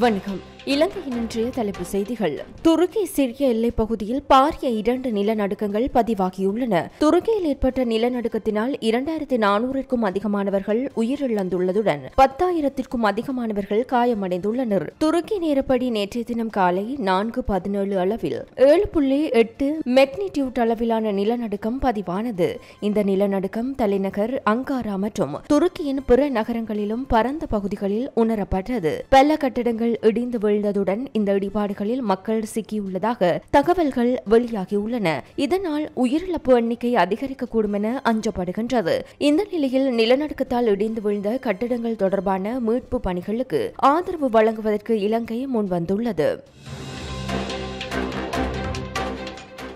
வணக்கம் இலங்கையின் இன்றைய தலைப்பு செய்திகள். துருக்கி சிரிய எல்லைப் பகுதியில் பாரிய இரண்டு நிலநடுக்கங்கள் பதிவாகியுள்ளன. துருக்கியில் ஏற்பட்ட நிலநடுக்கத்தினால் இரண்டாயிரத்தி நானூறுக்கும் அதிகமானவர்கள் உயிரிழந்துள்ளதுடன் பத்தாயிரத்திற்கும் அதிகமானவர்கள் காயமடைந்துள்ளனர். துருக்கி நேரப்படி நேற்றைய தினம் காலை நான்கு பதினேழு அளவில் ஏழு புள்ளி எட்டு மெக்னிடியூட் அளவிலான நிலநடுக்கம் பதிவானது. இந்த நிலநடுக்கம் தலைநகர் அங்காரா மற்றும் துருக்கியின் பிற நகரங்களிலும் பரந்த பகுதிகளில் உணரப்பட்டது. பல கட்டடங்கள் இடிந்து வீழ்ந்ததுடன் இந்த இடிபாடுகளில் மக்கள் சிக்கியுள்ளதாக தகவல்கள் வெளியாகியுள்ளன. இதனால் உயிரிழப்பு எண்ணிக்கை அதிகரிக்கக்கூடும் என அஞ்சப்படுகின்றது. இந்த நிலையில் நிலநடுக்கத்தால் இடிந்து விழுந்த கட்டிடங்கள் தொடர்பான மீட்பு பணிகளுக்கு ஆதரவு வழங்குவதற்கு இலங்கை முன்வந்துள்ளது.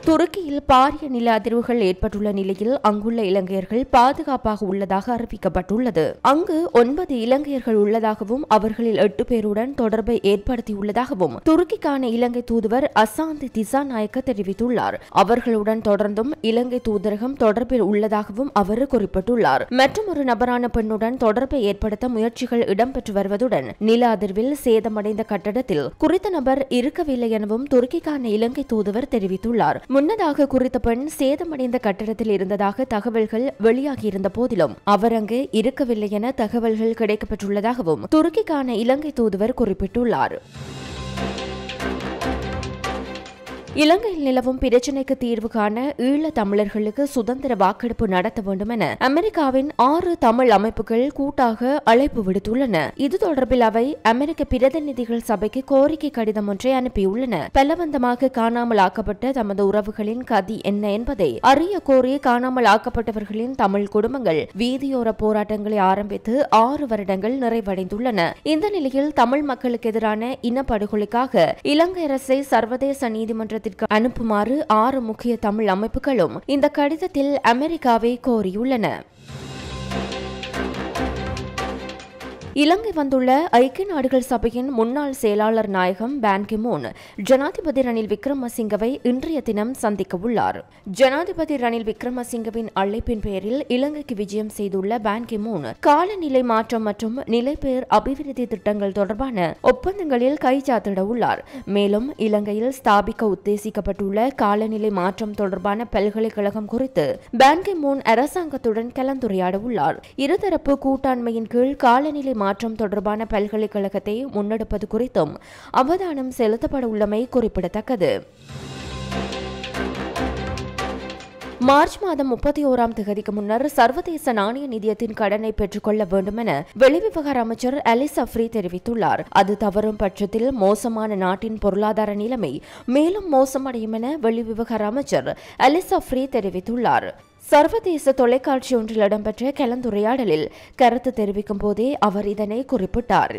துருக்கியில் பாரிய நில அதிர்வுகள் ஏற்பட்டுள்ள நிலையில் அங்குள்ள இலங்கையர்கள் பாதுகாப்பாக உள்ளதாக அறிவிக்கப்பட்டுள்ளது. அங்கு ஒன்பது இலங்கையர்கள் உள்ளதாகவும் அவர்களில் எட்டு பேருடன் தொடர்பை ஏற்படுத்தியுள்ளதாகவும் துருக்கிக்கான இலங்கை தூதுவர் அசாந்தி திசாநாயக்க தெரிவித்துள்ளார். அவர்களுடன் தொடர்ந்தும் இலங்கை தூதரகம் தொடர்பில் உள்ளதாகவும் அவர் குறிப்பிட்டுள்ளார். மற்றும் ஒரு நபரான பெண்ணுடன் தொடர்பை ஏற்படுத்த முயற்சிகள் இடம்பெற்று வருவதுடன் நில அதிர்வில் சேதமடைந்த கட்டடத்தில் குறித்த நபர் இருக்கவில்லை எனவும் துருக்கிக்கான இலங்கை தூதுவர் தெரிவித்துள்ளார். முன்னதாக குறித்த பெண் சேதமடைந்த கட்டடத்தில் இருந்ததாக தகவல்கள் வெளியாகியிருந்த போதிலும் அவர் அங்கு இருக்கவில்லை என தகவல்கள் கிடைக்கப்பட்டுள்ளதாகவும் துருக்கிக்கான இலங்கை தூதுவர் குறிப்பிட்டுள்ளார். இலங்கையில் நிலவும் பிரச்சினைக்கு தீர்வு காண ஈழ தமிழர்களுக்கு சுதந்திர வாக்கெடுப்பு நடத்த வேண்டும் என அமெரிக்காவின் ஆறு தமிழ் அமைப்புகள் கூட்டாக அழைப்பு விடுத்துள்ளன. இது தொடர்பில் அவை அமெரிக்க பிரதிநிதிகள் சபைக்கு கோரிக்கை கடிதம் ஒன்றை அனுப்பியுள்ளன. பலவந்தமாக காணாமல் ஆக்கப்பட்ட தமது உறவுகளின் கதி என்ன என்பதை அறிய கோரி காணாமல் ஆக்கப்பட்டவர்களின் தமிழ் குடும்பங்கள் வீதியோர போராட்டங்களை ஆரம்பித்து ஆறு வருடங்கள் நிறைவடைந்துள்ளன. இந்த நிலையில் தமிழ் மக்களுக்கு எதிரான இனப்படுகொலைக்காக இலங்கை அரசை சர்வதேச நீதிமன்ற நீதிமன்றத்திற்கு அனுப்புமாறு ஆறு முக்கிய தமிழ் அமைப்புகளும் இந்த கடிதத்தில் அமெரிக்காவை கோரியுள்ளன. இலங்கை வந்துள்ள ஐக்கிய நாடுகள் சபையின் முன்னாள் செயலாளர் நாயகம் பான் கிமூன் ஜனாதிபதி ரணில் விக்ரமசிங்கவை இன்றைய தினம் சந்திக்க உள்ளார். ஜனாதிபதி ரணில் விக்ரமசிங்கவின் அழைப்பின் பேரில் இலங்கைக்கு விஜயம் செய்துள்ள பான் கிமூன் காலநிலை மாற்றம் மற்றும் நிலைபெயர் அபிவிருத்தி திட்டங்கள் தொடர்பான ஒப்பந்தங்களில் கைச்சாத்திட உள்ளார். மேலும் இலங்கையில் ஸ்தாபிக்க உத்தேசிக்கப்பட்டுள்ள காலநிலை மாற்றம் தொடர்பான பல்கலைக்கழகம் குறித்து பான் கிமூன் அரசாங்கத்துடன் கலந்துரையாட உள்ளார். இருதரப்பு கூட்டாண்மையின் கீழ் காலநிலை மாற்றம் தொடர்பான பல்கலைக்கழகத்தை முன்னெடுப்பது குறித்தும் அவதானம் செலுத்தப்பட உள்ளமை குறிப்பிடத்தக்கது. மார்ச் மாதம் முப்பத்தி ஓராம் தேதிக்கு முன்னர் சர்வதேச நாணய நிதியத்தின் கடனை பெற்றுக்கொள்ள வேண்டும் என வெளிவிவகார அமைச்சர் அலிஸ் அஃப்ரி தெரிவித்துள்ளார். அது தவறும் பட்சத்தில் மோசமான நாட்டின் பொருளாதார நிலைமை மேலும் மோசமடையும் என வெளிவிவகார அமைச்சர் அலிஸ் அஃப்ரி தெரிவித்துள்ளார். சர்வதேச தொலைக்காட்சி ஒன்றில் இடம்பெற்ற கலந்துரையாடலில் கருத்து தெரிவிக்கும் போதே அவர் இதனை குறிப்பிட்டார்.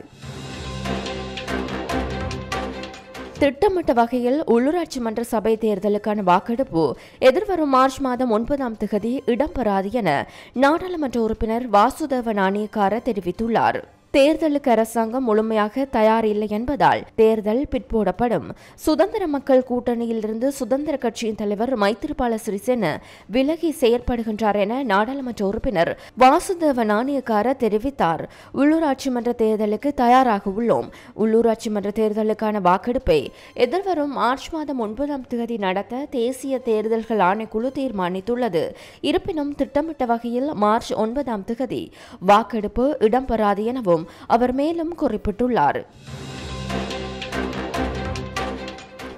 திட்டமிட்ட வகையில் உள்ளூராட்சி மன்ற சபை தேர்தலுக்கான வாக்கெடுப்பு எதிர்வரும் மார்ச் மாதம் ஒன்பதாம் திகதி இடம்பெறாது என நாடாளுமன்ற உறுப்பினர் வாசுதேவ நாணயக்கார தெரிவித்துள்ளார். தேர்தலுக்கு அரசாங்கம் முழுமையாக தயார் இல்லை என்பதால் தேர்தல் பிற்போடப்படும். சுதந்திர மக்கள் கூட்டணியிலிருந்து சுதந்திர கட்சியின் தலைவர் மைத்திரிபால சிறிசேன விலகி செயற்படுகின்றார் என நாடாளுமன்ற உறுப்பினர் வாசுதேவ நாணயக்கார தெரிவித்தார். உள்ளூராட்சி மன்ற தேர்தலுக்கு தயாராக உள்ளோம். உள்ளூராட்சி மன்ற தேர்தலுக்கான வாக்கெடுப்பை எதிர்வரும் மார்ச் மாதம் ஒன்பதாம் தேதி நடத்த தேசிய தேர்தல்கள் ஆணைக்குழு தீர்மானித்துள்ளது. இருப்பினும் திட்டமிட்ட வகையில் மார்ச் ஒன்பதாம் தேதி வாக்கெடுப்பு இடம்பெறாது எனவும் அவர் மேலும் குறிப்பிட்டுள்ளார்.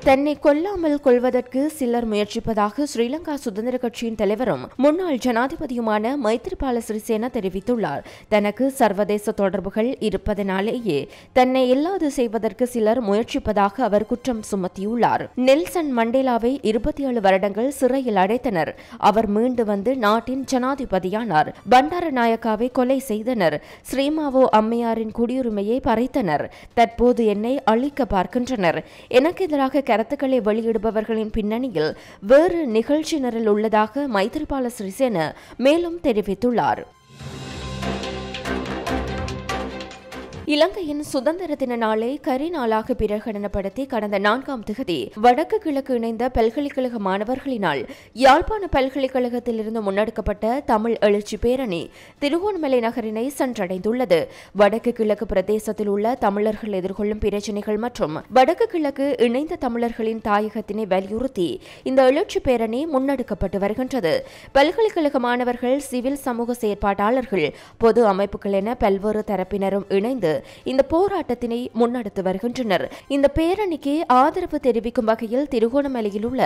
தன்னை கொல்லாமல் கொள்வதற்கு சிலர் முயற்சிப்பதாக ஸ்ரீலங்கா சுதந்திர கட்சியின் தலைவரும் முன்னாள் ஜனாதிபதியுமான மைத்ரிபால சிறிசேன தெரிவித்துள்ளார். தனக்கு சர்வதேச தொடர்புகள் இருப்பதனாலேயே தன்னை இல்லாது செய்வதற்கு சிலர் முயற்சிப்பதாக அவர் குற்றம் சுமத்தியுள்ளார். நெல்சன் மண்டேலாவை இருபத்தி ஏழு வருடங்கள் சிறையில் அடைத்தனர். அவர் மீண்டு வந்து நாட்டின் ஜனாதிபதியானார். பண்டார நாயக்காவை கொலை செய்தனர். ஸ்ரீமாவோ அம்மையாரின் குடியுரிமையை பறைத்தனர் தற்போது என்னை அழிக்க பார்க்கின்றனர். எனக்கு எதிராக கருத்துக்களை வெளியிடுபவர்களின் பின்னணியில் வேறு நிகழ்ச்சி நிரல் உள்ளதாக மைத்திரிபால சிறிசேன மேலும் தெரிவித்துள்ளார். இலங்கையின் சுதந்திர தின நாளை கரி நாளாக பிரகடனப்படுத்தி கடந்த நான்காம் திகதி வடக்கு கிழக்கு இணைந்த பல்கலைக்கழக மாணவர்களினால் யாழ்ப்பாண பல்கலைக்கழகத்திலிருந்து முன்னெடுக்கப்பட்ட தமிழ் எழுச்சி பேரணி திருகோணமலை நகரினை சென்றடைந்துள்ளது. வடக்கு கிழக்கு பிரதேசத்தில் உள்ள தமிழர்கள் எதிர்கொள்ளும் பிரச்சினைகள் மற்றும் வடக்கு கிழக்கு இணைந்த தமிழர்களின் தாயகத்தினை வலியுறுத்தி இந்த எழுச்சி பேரணி முன்னெடுக்கப்பட்டு வருகின்றது. பல்கலைக்கழக மாணவர்கள் சிவில் சமூக செயற்பாட்டாளர்கள் பொது அமைப்புகள் என பல்வேறு தரப்பினரும் இணைந்து இந்த போராட்டத்தினை முன்னெடுத்து வருகின்றனர். இந்த பேரணிக்கு ஆதரவு தெரிவிக்கும் வகையில் திருகோணமலையில் உள்ள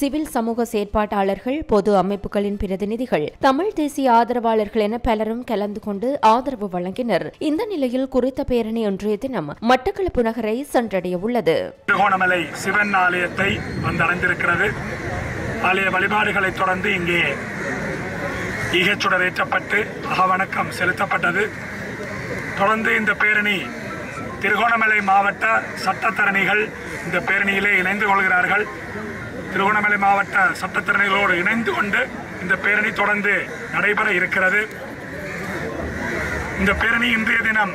சிவில் சமூக செயற்பாட்டாளர்கள் பொது அமைப்புகளின் பிரதிநிதிகள் தமிழ் தேசிய ஆதரவாளர்கள் என பலரும் கலந்து கொண்டு ஆதரவு வழங்கினர். இந்த நிலையில் குறித்த பேரணி இன்றைய தினம் மட்டக்களப்பு நகரை சென்றடைய உள்ளது. திருகோணமலை சிவன் ஆலயத்தை வந்தடைந்திருக்கிறது ஆலய வழிபாடுகளை தொடர்ந்து இங்கே ஈகச்சுடர் ஏற்றப்பட்டு அகவணக்கம் செலுத்தப்பட்டது. தொடர்ந்து இந்த பேரணி திருகோணமலை மாவட்ட சட்டத்தரணிகள் இந்த பேரணியிலே இணைந்து கொள்கிறார்கள். திருகோணமலை மாவட்ட சட்டத்தரணிகளோடு இணைந்து கொண்டு இந்த பேரணி தொடர்ந்து நடைபெற இருக்கிறது. இந்த பேரணி இன்றைய தினம்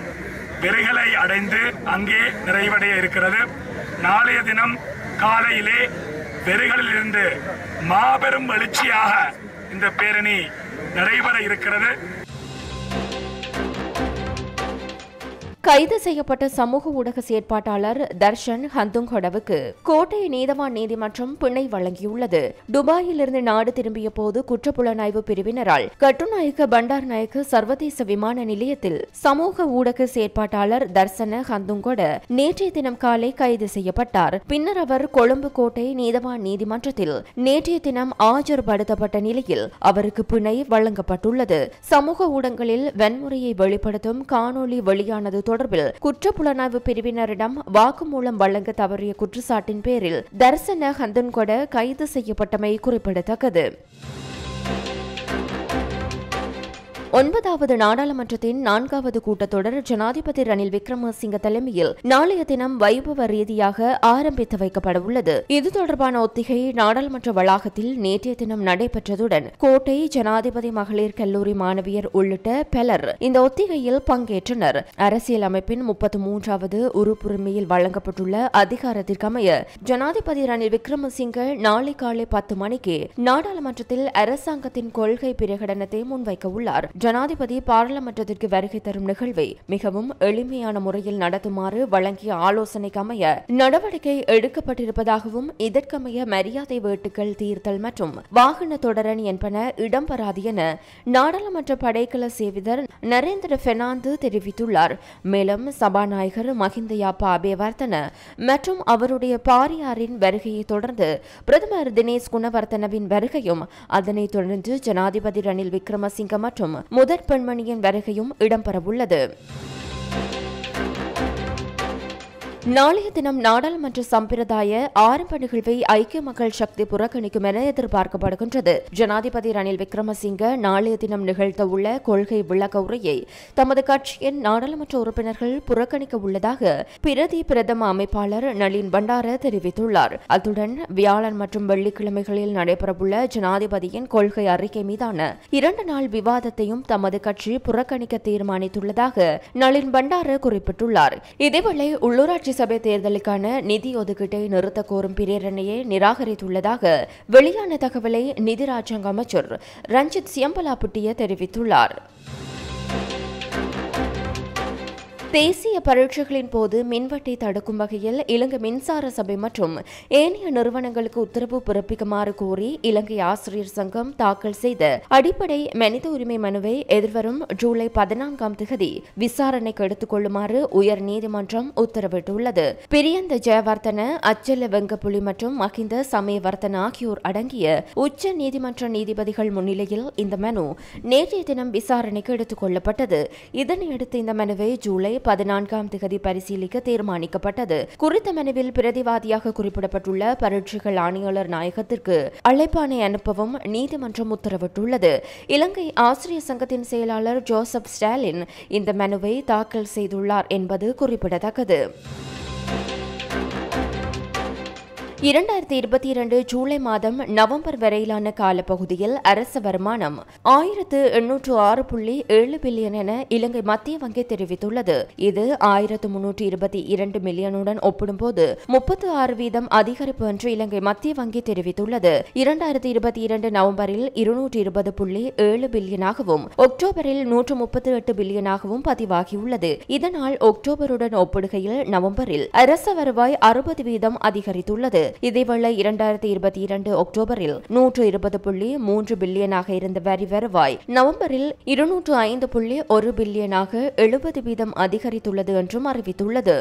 விரைகளை அடைந்து அங்கே நிறைவடைய இருக்கிறது. நாளைய தினம் காலையிலே வெறிகளிலிருந்து மாபெரும் எழுச்சியாக இந்த பேரணி நடைபெற இருக்கிறது. கைது செய்யப்பட்ட சமூக ஊடக செயற்பாட்டாளர் தர்ஷன் ஹந்துங்கொடவுக்கு கோட்டை நீதவான் நீதிமன்றம் பிணை வழங்கியுள்ளது. துபாயிலிருந்து நாடு திரும்பிய போது குற்றப்புலனாய்வு பிரிவினரால் கட்டுநாயக்க பண்டார் நாயக்க சர்வதேச விமான நிலையத்தில் சமூக ஊடக செயற்பாட்டாளர் தர்சன ஹந்துங்கொட நேற்றைய தினம் காலை கைது செய்யப்பட்டார். பின்னர் அவர் கொழும்பு கோட்டை நீதவான் நீதிமன்றத்தில் நேற்றைய தினம் ஆஜர்படுத்தப்பட்ட நிலையில் அவருக்கு பிணை வழங்கப்பட்டுள்ளது. சமூக ஊடகங்களில் வன்முறையை வெளிப்படுத்தும் காணொலி வெளியானது தொடர்பில் குற்றப்புலனாய்வு பிரிவினரிடம் வாக்குமூலம் வழங்க தவறிய குற்றச்சாட்டின் பேரில் தர்சன ஹந்தன்கொட கைது செய்யப்பட்டமை குறிப்பிடத்தக்கது. ஒன்பதாவது நாடாளுமன்றத்தின் நான்காவது கூட்டத்தொடர் ஜனாதிபதி ரணில் விக்ரமசிங்க தலைமையில் நாளைய தினம் வைபவ ரீதியாக ஆரம்பித்து வைக்கப்பட உள்ளது. இது தொடர்பான ஒத்திகை நாடாளுமன்ற வளாகத்தில் நேற்றைய தினம் நடைபெற்றதுடன் கோட்டை ஜனாதிபதி மகளிர் கல்லூரி மாணவியர் உள்ளிட்ட பலர் இந்த ஒத்திகையில் பங்கேற்றனர். அரசியல் அமைப்பின் முப்பத்தி மூன்றாவது உறுப்புரிமையில் வழங்கப்பட்டுள்ள அதிகாரத்திற்கமைய ஜனாதிபதி ரணில் விக்ரமசிங்க நாளை காலை பத்து மணிக்கு நாடாளுமன்றத்தில் அரசாங்கத்தின் கொள்கை பிரகடனத்தை முன்வைக்க உள்ளார். ஜனாதிபதி பாராளுமன்றத்திற்கு வருகை தரும் நிகழ்வை மிகவும் எளிமையான முறையில் நடத்துமாறு வழங்கிய ஆலோசனைக்கமைய நடவடிக்கை எடுக்கப்பட்டிருப்பதாகவும் இதற்கமைய மரியாதை வேட்டுக்கள் தீர்த்தல் மற்றும் வாகன தொடரணி என்பன இடம்பெறாது என நாடாளுமன்ற படைக்கல சேவிதர் நரேந்திர பெர்னாந்து தெரிவித்துள்ளார். மேலும் சபாநாயகர் மஹிந்தயாப்பா அபேவர்த்தன மற்றும் அவருடைய பாரியாரின் வருகையை தொடர்ந்து பிரதமர் தினேஷ் குணவர்த்தனவின் வருகையும் அதனைத் தொடர்ந்து ஜனாதிபதி ரணில் விக்ரமசிங்க மற்றும் முதற் பெண்மணியின் வருகையும் இடம்பெறவுள்ளது. நாளைய தினம் நாடாளுமன்ற சம்பிரதாய ஆரம்ப நிகழ்வை ஐக்கிய மக்கள் சக்தி புறக்கணிக்கும் என எதிர்பார்க்கப்படுகின்றது. ஜனாதிபதி ரணில் விக்ரமசிங்க நாளைய தினம் நிகழ்த்தவுள்ள கொள்கை விளக்க உரையை தமது கட்சியின் நாடாளுமன்ற உறுப்பினர்கள் புறக்கணிக்க உள்ளதாக பிரதி பிரதம அமைப்பாளர் நளின் பண்டார தெரிவித்துள்ளார். அத்துடன் வியாழன் மற்றும் வெள்ளிக்கிழமைகளில் நடைபெறவுள்ள ஜனாதிபதியின் கொள்கை அறிக்கை மீதான இரண்டு நாள் விவாதத்தையும் தமது கட்சி புறக்கணிக்க தீர்மானித்துள்ளதாக நளின் பண்டார குறிப்பிட்டுள்ளார். இதேவேளை உள்ளூராட்சி சபை தேர்தலுக்கான நிதி ஒதுக்கீட்டை நிறுத்த கோரும் பிரேரணையை நிராகரித்துள்ளதாக வெளியான தகவலை நிதி ராஜாங்க அமைச்சர் ரஞ்சித் சியம்பலாபுட்டிய தெரிவித்துள்ளார். தேசிய பரீட்சைகளின் போது மின்வெட்டை தடுக்கும் வகையில் இலங்கை மின்சார சபை மற்றும் ஏனைய நிறுவனங்களுக்கு உத்தரவு பிறப்பிக்குமாறு கோரி இலங்கை ஆசிரியர் சங்கம் தாக்கல் செய்த அடிப்படை மனித உரிமை மனுவை எதிர்வரும் ஜூலை பதினான்காம் திகதி விசாரணைக்கு எடுத்துக் கொள்ளுமாறு உயர் நீதிமன்றம் உத்தரவிட்டுள்ளது. பிரியந்த ஜெயவர்தன அச்சல வெங்கப்புலி மற்றும் மஹிந்த சமயவர்தன ஆகியோர் அடங்கிய உச்ச நீதிமன்ற நீதிபதிகள் முன்னிலையில் இந்த மனு நேற்றைய தினம் விசாரணைக்கு எடுத்துக் கொள்ளப்பட்டது. இதனையடுத்து இந்த மனுவை ஜூலை பதினான்காம் திகதி பரிசீலிக்க தீர்மானிக்கப்பட்டது. குறித்த மனுவில் பிரதிவாதியாக குறிப்பிடப்பட்டுள்ள பரீட்சைகள் ஆணையாளர் நாயகத்திற்கு அழைப்பாணை அனுப்பவும் நீதிமன்றம் உத்தரவிட்டுள்ளது. இலங்கை ஆசிரியர் சங்கத்தின் செயலாளர் ஜோசப் ஸ்டாலின் இந்த மனுவை தாக்கல் செய்துள்ளார் என்பது குறிப்பிடத்தக்கது. இரண்டாயிரத்தி இருபத்தி இரண்டு ஜூலை மாதம் நவம்பர் வரையிலான காலப்பகுதியில் அரச வருமானம் ஆயிரத்து எண்ணூற்று ஆறு புள்ளி ஏழு பில்லியன் என இலங்கை மத்திய வங்கி தெரிவித்துள்ளது. இது ஆயிரத்து முன்னூற்றி இருபத்தி இரண்டு மில்லியனுடன் ஒப்பிடும்போது முப்பத்து ஆறு வீதம் அதிகரிப்பு என்று இலங்கை மத்திய வங்கி தெரிவித்துள்ளது. இரண்டாயிரத்தி இருபத்தி இரண்டு நவம்பரில் இருநூற்றி இருபது புள்ளி ஏழு பில்லியனாகவும் அக்டோபரில் நூற்று முப்பத்தி எட்டு பில்லியனாகவும் பதிவாகியுள்ளது. இதனால் அக்டோபருடன் ஒப்பிடுகையில் நவம்பரில் அரச வருவாய் அறுபது வீதம் அதிகரித்துள்ளது. இதேவேளை இரண்டாயிரத்தி இருபத்தி இரண்டு அக்டோபரில் நூற்று இருபது புள்ளி மூன்று பில்லியனாக இருந்த வரி வருவாய் நவம்பரில் இருநூற்று ஐந்து புள்ளி ஒரு பில்லியனாக எழுபது வீதம் அதிகரித்துள்ளது என்றும் அறிவித்துள்ளது.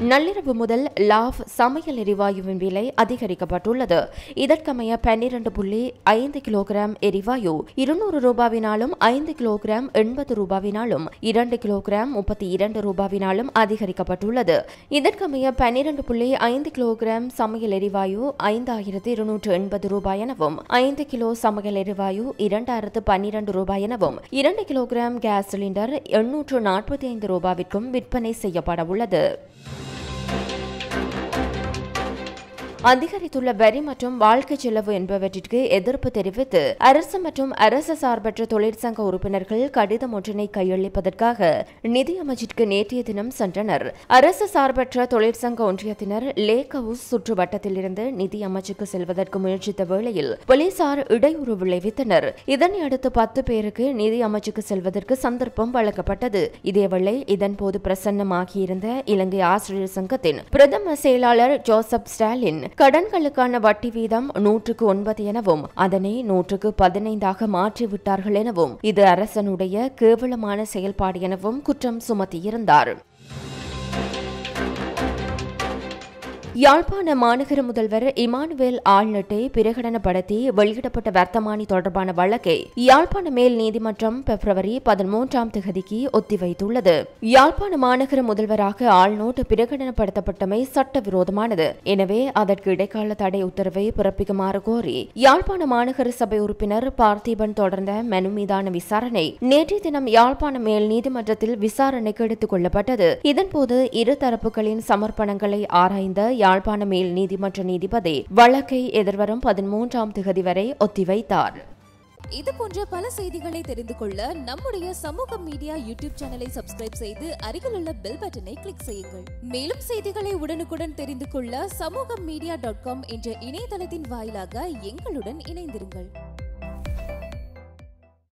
நள்ளிரவு முதல் லாஃப் சமையல் எரிவாயுவின் விலை அதிகரிக்கப்பட்டுள்ளது. இதற்கமைய பன்னிரண்டு புள்ளி ஐந்து கிலோகிராம் எரிவாயு இருநூறு ரூபாவினாலும் ஐந்து கிலோகிராம் எண்பது ரூபாவினாலும் இரண்டு கிலோகிராம் முப்பத்தி இரண்டு ரூபாவினாலும் அதிகரிக்கப்பட்டுள்ளது. இதற்கமைய பன்னிரண்டு புள்ளி ஐந்து கிலோகிராம் சமையல் எரிவாயு ஐந்தாயிரத்து இருநூற்று எண்பது ரூபாய் எனவும் ஐந்து கிலோ சமையல் எரிவாயு இரண்டாயிரத்து பன்னிரண்டு ரூபாய் எனவும் இரண்டு கிலோகிராம் கேஸ் சிலிண்டர் எண்ணூற்று நாற்பத்தி ஐந்து ரூபாவிற்கும் விற்பனை செய்யப்பட உள்ளது அதிகரித்துள்ள வரி மற்றும் வாழ்க்கை செலவு என்பவற்றிற்கு எதிர்ப்பு தெரிவித்து அரசு மற்றும் அரசு சார்பற்ற தொழிற்சங்க உறுப்பினர்கள் கடிதம் ஒன்றினை கையளிப்பதற்காக நிதியமைச்சிற்கு நேற்றைய தினம் சென்றனர். அரசு சார்பற்ற தொழிற்சங்க ஒன்றியத்தினர் லேக் ஹவுஸ் சுற்று நிதியமைச்சுக்கு நிதி அமைச்சுக்கு செல்வதற்கு முயற்சித்த வேளையில் போலீசார் இடையூறு விளைவித்தனர். இதனையடுத்து பத்து பேருக்கு நிதி அமைச்சுக்கு செல்வதற்கு சந்தர்ப்பம் வழங்கப்பட்டது. இதேவேளை இதன்போது பிரசன்னமாகியிருந்த இலங்கை ஆசிரியர் சங்கத்தின் பிரதம செயலாளர் ஜோசப் ஸ்டாலின் கடன்களுக்கான வட்டி வீதம் நூற்றுக்கு ஒன்பது எனவும் அதனை நூற்றுக்கு பதினைந்தாக மாற்றிவிட்டார்கள் எனவும் இது அரசனுடைய கேவலமான செயல்பாடு எனவும் குற்றம் சுமத்தியிருந்தார். யாழ்ப்பாண மாநகர முதல்வர் இமானுவேல் ஆழ்நட்டை பிரகடனப்படுத்தி வெளியிடப்பட்ட வர்த்தமானி தொடர்பான வழக்கை யாழ்ப்பாண மேல் நீதிமன்றம் பிப்ரவரி பதிமூன்றாம் திகதிக்கு ஒத்திவைத்துள்ளது. யாழ்ப்பாண மாநகர முதல்வராக ஆள்நோட் பிரகடனப்படுத்தப்பட்டமை சட்டவிரோதமானது. எனவே அதற்கு இடைக்கால தடை உத்தரவை பிறப்பிக்குமாறு கோரி யாழ்ப்பாண மாநகர சபை உறுப்பினர் பார்த்திபன் தொடர்ந்த மனு மீதான விசாரணை நேற்றைய தினம் யாழ்ப்பாண மேல் நீதிமன்றத்தில் விசாரணைக்கு எடுத்துக் கொள்ளப்பட்டது. இதன்போது இரு தரப்புகளின் சமர்ப்பணங்களை ஆராய்ந்த யாழ்ப்பாண மேல் நீதிமன்ற நீதிபதி வழக்கை எதிர்வரும் பதிமூன்றாம் திகதி வரை ஒத்திவைத்தார். இது போன்ற பல செய்திகளை தெரிந்து கொள்ள நம்முடைய சமூக மீடியா யூடியூப் சேனலை சப்ஸ்கிரைப் செய்து அருகில் உள்ள பெல் பட்டனை கிளிக் செய்யுங்கள். மேலும் செய்திகளை உடனுக்குடன் தெரிந்து கொள்ள சமூக மீடியா டாட் காம் என்ற இணையதளத்தின் வாயிலாக எங்களுடன் இணைந்திருங்கள்.